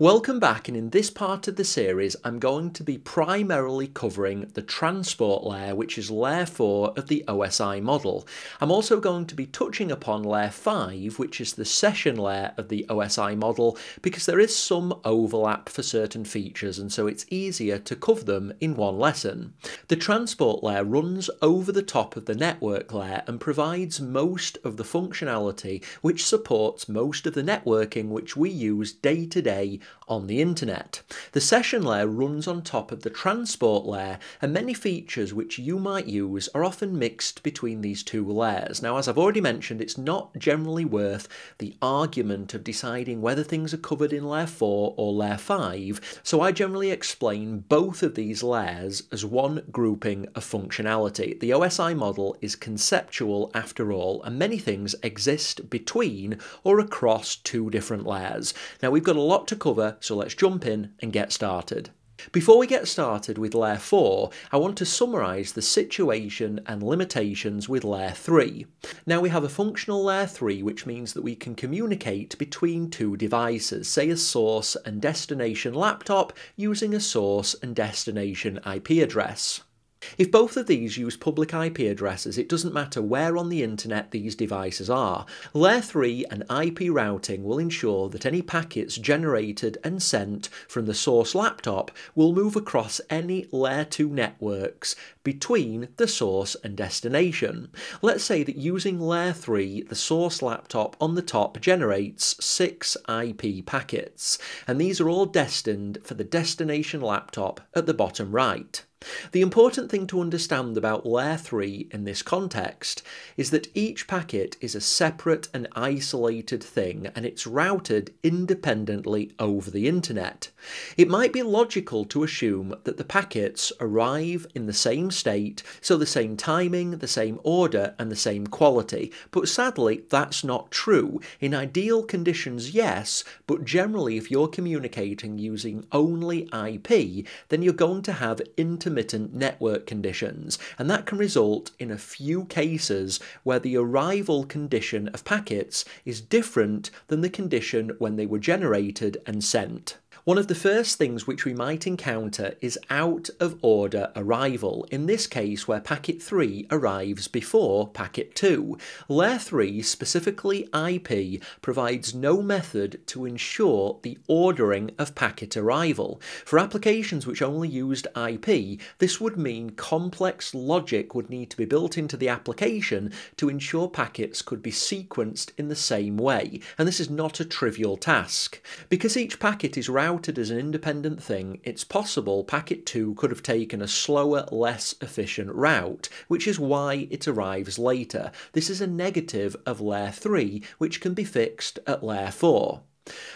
Welcome back and in this part of the series I'm going to be primarily covering the transport layer which is layer 4 of the OSI model. I'm also going to be touching upon layer 5 which is the session layer of the OSI model because there is some overlap for certain features and so it's easier to cover them in one lesson. The transport layer runs over the top of the network layer and provides most of the functionality which supports most of the networking which we use day to day on the internet. The session layer runs on top of the transport layer and many features which you might use are often mixed between these two layers. Now as I've already mentioned it's not generally worth the argument of deciding whether things are covered in layer 4 or layer 5 so I generally explain both of these layers as one grouping of functionality. The OSI model is conceptual after all and many things exist between or across two different layers. Now we've got a lot to cover so let's jump in and get started. Before we get started with Layer 4, I want to summarise the situation and limitations with Layer 3. Now we have a functional Layer 3 which means that we can communicate between two devices, say a source and destination laptop using a source and destination IP address. If both of these use public IP addresses, it doesn't matter where on the internet these devices are. Layer 3 and IP routing will ensure that any packets generated and sent from the source laptop will move across any Layer 2 networks between the source and destination. Let's say that using Layer 3, the source laptop on the top generates six IP packets, and these are all destined for the destination laptop at the bottom right. The important thing to understand about Layer 3 in this context is that each packet is a separate and isolated thing and it's routed independently over the internet. It might be logical to assume that the packets arrive in the same state, so the same timing, the same order, and the same quality, but sadly that's not true. In ideal conditions, yes, but generally if you're communicating using only IP, then you're going to have inter intermittent network conditions, and that can result in a few cases where the arrival condition of packets is different than the condition when they were generated and sent. One of the first things which we might encounter is out of order arrival, in this case where packet 3 arrives before packet 2. Layer 3, specifically IP, provides no method to ensure the ordering of packet arrival. For applications which only used IP, this would mean complex logic would need to be built into the application to ensure packets could be sequenced in the same way, and this is not a trivial task. Because each packet is routed routed as an independent thing, it's possible packet 2 could have taken a slower, less efficient route, which is why it arrives later. This is a negative of layer 3, which can be fixed at layer 4.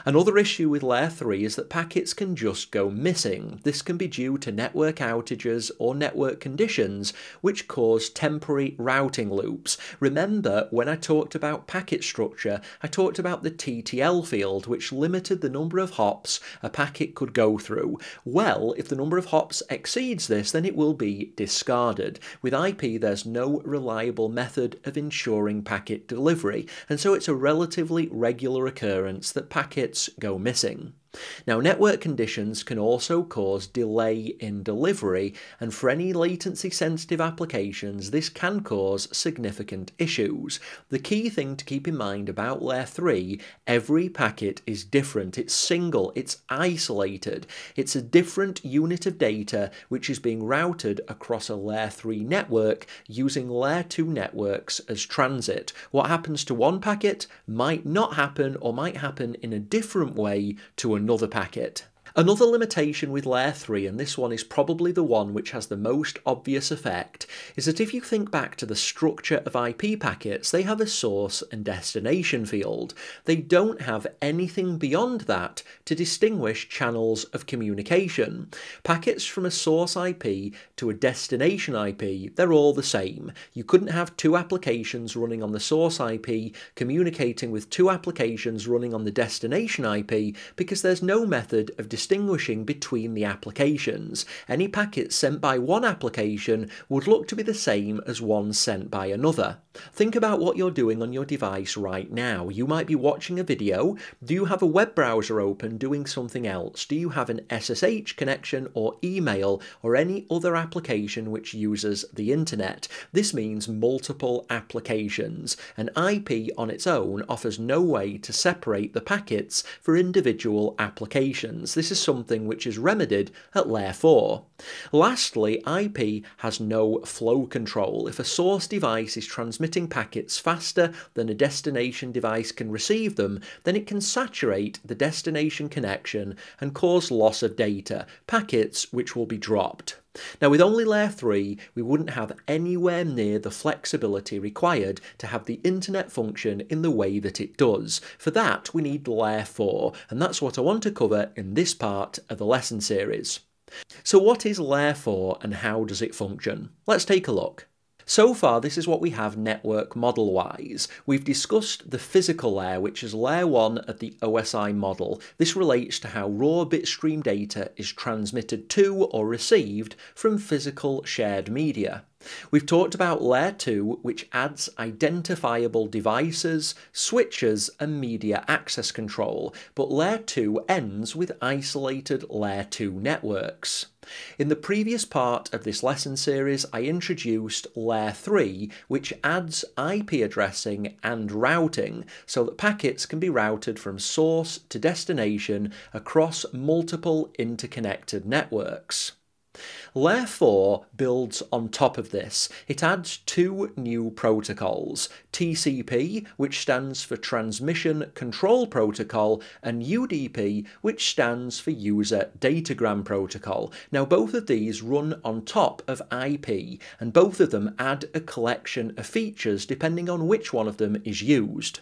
Another issue with Layer 3 is that packets can just go missing. This can be due to network outages or network conditions which cause temporary routing loops. Remember when I talked about packet structure, I talked about the TTL field which limited the number of hops a packet could go through. Well, if the number of hops exceeds this, then it will be discarded. With IP, there's no reliable method of ensuring packet delivery, and so it's a relatively regular occurrence that packets packets go missing. Now, network conditions can also cause delay in delivery, and for any latency sensitive applications, this can cause significant issues. The key thing to keep in mind about Layer 3 every packet is different, it's single, it's isolated, it's a different unit of data which is being routed across a Layer 3 network using Layer 2 networks as transit. What happens to one packet might not happen or might happen in a different way to another packet. Another limitation with layer 3, and this one is probably the one which has the most obvious effect, is that if you think back to the structure of IP packets, they have a source and destination field. They don't have anything beyond that to distinguish channels of communication. Packets from a source IP to a destination IP, they're all the same. You couldn't have two applications running on the source IP communicating with two applications running on the destination IP because there's no method of between the applications. Any packets sent by one application would look to be the same as one sent by another. Think about what you're doing on your device right now. You might be watching a video. Do you have a web browser open doing something else? Do you have an SSH connection or email or any other application which uses the internet? This means multiple applications. An IP on its own offers no way to separate the packets for individual applications. This is something which is remedied at layer 4. Lastly, IP has no flow control. If a source device is transmitting packets faster than a destination device can receive them, then it can saturate the destination connection and cause loss of data, packets which will be dropped. Now with only layer 3 we wouldn't have anywhere near the flexibility required to have the internet function in the way that it does. For that we need layer 4 and that's what I want to cover in this part of the lesson series. So what is layer 4 and how does it function? Let's take a look. So far, this is what we have network model wise. We've discussed the physical layer, which is layer 1 of the OSI model. This relates to how raw bitstream data is transmitted to or received from physical shared media. We've talked about layer 2, which adds identifiable devices, switches, and media access control, but layer 2 ends with isolated layer 2 networks. In the previous part of this lesson series, I introduced Layer 3, which adds IP addressing and routing so that packets can be routed from source to destination across multiple interconnected networks. Layer 4 builds on top of this. It adds two new protocols TCP, which stands for Transmission Control Protocol, and UDP, which stands for User Datagram Protocol. Now, both of these run on top of IP, and both of them add a collection of features depending on which one of them is used.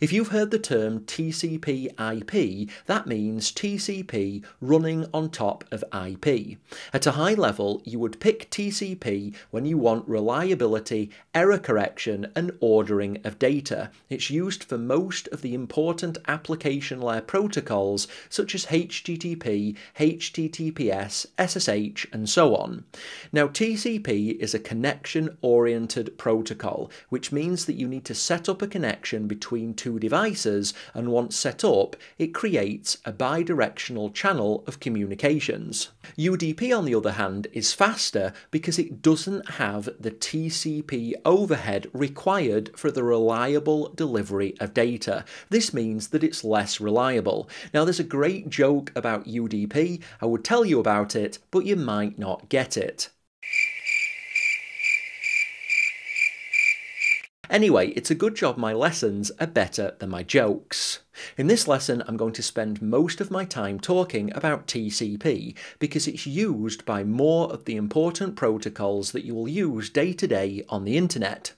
If you've heard the term TCP IP, that means TCP running on top of IP. At a high level, you would pick TCP when you want reliability, error correction, and ordering of data. It's used for most of the important application layer protocols such as HTTP, HTTPS, SSH, and so on. Now, TCP is a connection oriented protocol, which means that you need to set up a connection between between two devices, and once set up, it creates a bidirectional channel of communications. UDP, on the other hand, is faster because it doesn't have the TCP overhead required for the reliable delivery of data. This means that it's less reliable. Now, there's a great joke about UDP. I would tell you about it, but you might not get it. Anyway, it's a good job my lessons are better than my jokes. In this lesson, I'm going to spend most of my time talking about TCP because it's used by more of the important protocols that you will use day to day on the internet.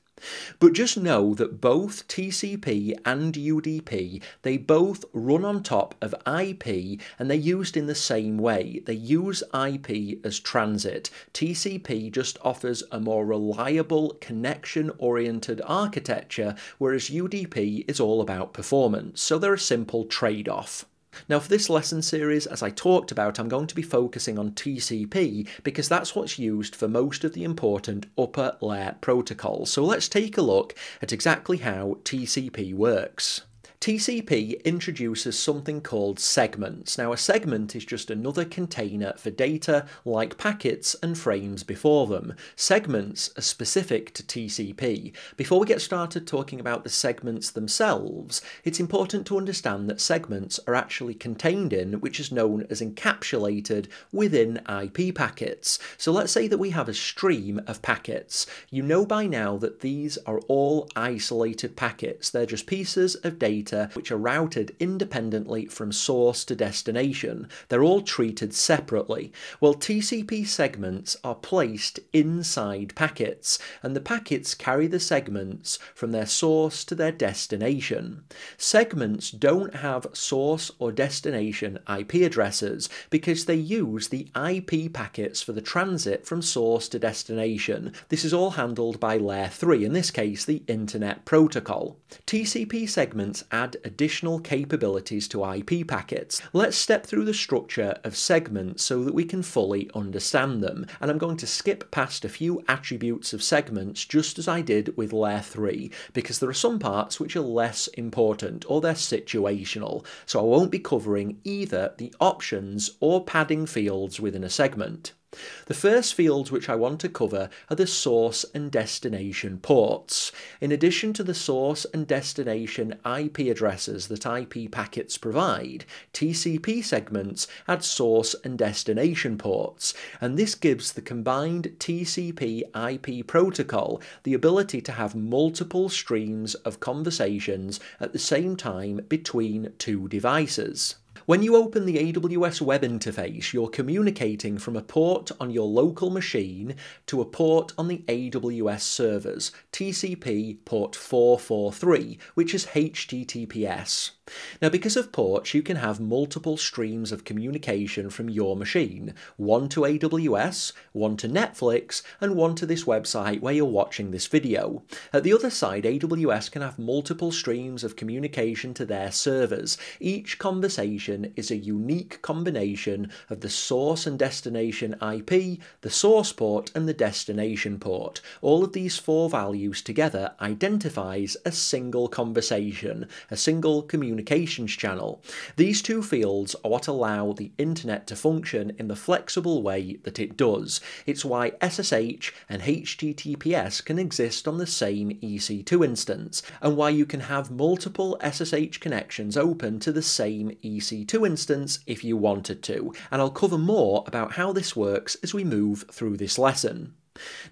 But just know that both TCP and UDP, they both run on top of IP and they're used in the same way. They use IP as transit. TCP just offers a more reliable connection-oriented architecture, whereas UDP is all about performance. So they're a simple trade-off. Now for this lesson series, as I talked about, I'm going to be focusing on TCP because that's what's used for most of the important upper layer protocols. So let's take a look at exactly how TCP works. TCP introduces something called segments. Now, a segment is just another container for data like packets and frames before them. Segments are specific to TCP. Before we get started talking about the segments themselves, it's important to understand that segments are actually contained in, which is known as encapsulated within IP packets. So let's say that we have a stream of packets. You know by now that these are all isolated packets. They're just pieces of data data which are routed independently from source to destination. They're all treated separately. Well, TCP segments are placed inside packets, and the packets carry the segments from their source to their destination. Segments don't have source or destination IP addresses because they use the IP packets for the transit from source to destination. This is all handled by Layer 3, in this case the Internet Protocol. TCP segments add additional capabilities to IP packets. Let's step through the structure of segments so that we can fully understand them, and I'm going to skip past a few attributes of segments just as I did with layer 3, because there are some parts which are less important or they're situational, so I won't be covering either the options or padding fields within a segment. The first fields which I want to cover are the source and destination ports. In addition to the source and destination IP addresses that IP packets provide, TCP segments add source and destination ports, and this gives the combined TCP IP protocol the ability to have multiple streams of conversations at the same time between two devices. When you open the AWS web interface, you're communicating from a port on your local machine to a port on the AWS servers, TCP port 443, which is HTTPS. Now, because of ports, you can have multiple streams of communication from your machine one to AWS, one to Netflix, and one to this website where you're watching this video. At the other side, AWS can have multiple streams of communication to their servers. Each conversation is a unique combination of the source and destination IP, the source port, and the destination port. All of these four values together identifies a single conversation, a single communications channel. These two fields are what allow the internet to function in the flexible way that it does. It's why SSH and HTTPS can exist on the same EC2 instance, and why you can have multiple SSH connections open to the same EC2 instance if you wanted to. And I'll cover more about how this works as we move through this lesson.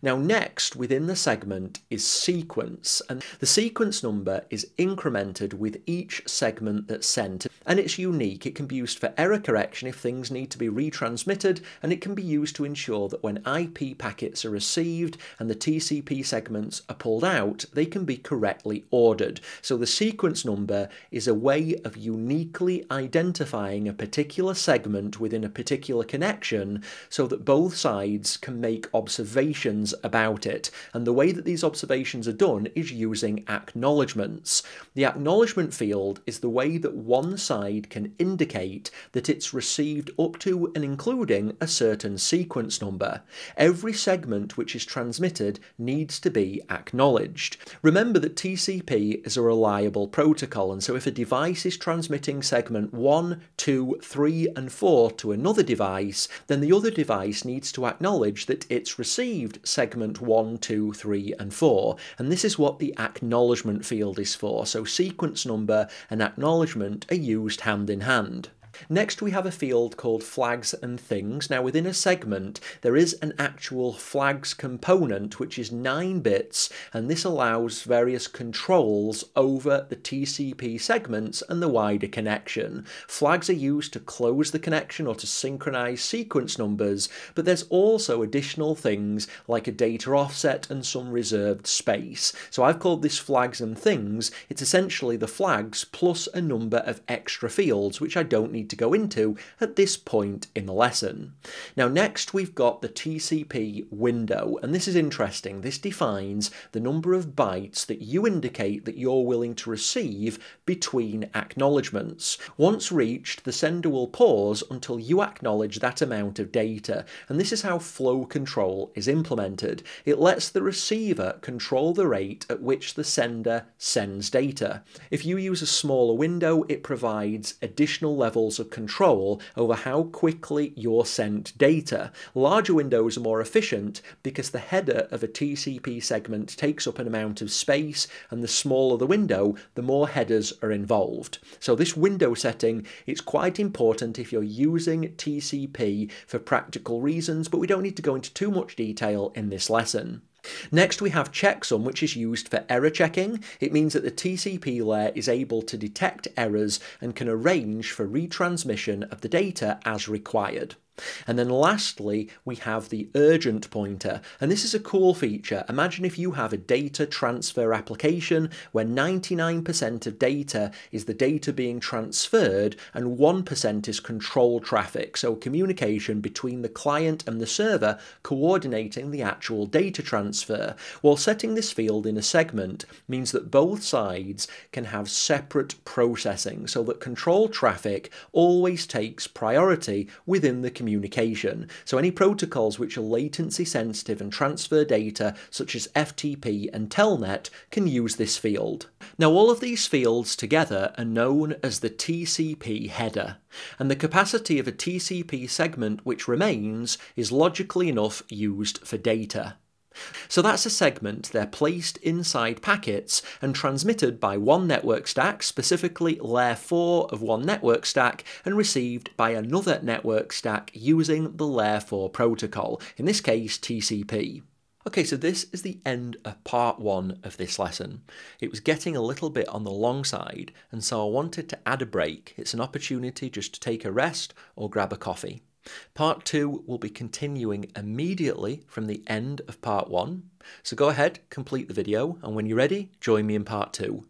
Now next within the segment is sequence and the sequence number is incremented with each segment that's sent and it's unique. It can be used for error correction if things need to be retransmitted and it can be used to ensure that when IP packets are received and the TCP segments are pulled out they can be correctly ordered. So the sequence number is a way of uniquely identifying a particular segment within a particular connection so that both sides can make observations observations about it, and the way that these observations are done is using acknowledgements. The acknowledgement field is the way that one side can indicate that it's received up to and including a certain sequence number. Every segment which is transmitted needs to be acknowledged. Remember that TCP is a reliable protocol, and so if a device is transmitting segment 1, 2, 3, and 4 to another device, then the other device needs to acknowledge that it's received received segment 1, 2, 3 and 4 and this is what the acknowledgement field is for so sequence number and acknowledgement are used hand in hand. Next we have a field called flags and things. Now within a segment there is an actual flags component which is 9 bits and this allows various controls over the TCP segments and the wider connection. Flags are used to close the connection or to synchronize sequence numbers but there's also additional things like a data offset and some reserved space. So I've called this flags and things. It's essentially the flags plus a number of extra fields which I don't need to go into at this point in the lesson. Now next we've got the TCP window and this is interesting. This defines the number of bytes that you indicate that you're willing to receive between acknowledgements. Once reached the sender will pause until you acknowledge that amount of data and this is how flow control is implemented. It lets the receiver control the rate at which the sender sends data. If you use a smaller window it provides additional levels of control over how quickly you're sent data. Larger windows are more efficient because the header of a TCP segment takes up an amount of space, and the smaller the window, the more headers are involved. So this window setting is quite important if you're using TCP for practical reasons, but we don't need to go into too much detail in this lesson. Next we have checksum which is used for error checking. It means that the TCP layer is able to detect errors and can arrange for retransmission of the data as required. And then lastly, we have the urgent pointer. And this is a cool feature. Imagine if you have a data transfer application where 99% of data is the data being transferred and 1% is control traffic, so communication between the client and the server coordinating the actual data transfer. While setting this field in a segment means that both sides can have separate processing so that control traffic always takes priority within the communication. So any protocols which are latency sensitive and transfer data, such as FTP and Telnet, can use this field. Now all of these fields together are known as the TCP header, and the capacity of a TCP segment which remains is logically enough used for data. So that's a segment, they're placed inside packets and transmitted by one network stack, specifically layer 4 of one network stack, and received by another network stack using the layer 4 protocol, in this case TCP. Okay, so this is the end of part one of this lesson. It was getting a little bit on the long side, and so I wanted to add a break. It's an opportunity just to take a rest or grab a coffee. Part 2 will be continuing immediately from the end of part 1, so go ahead, complete the video, and when you're ready, join me in part 2.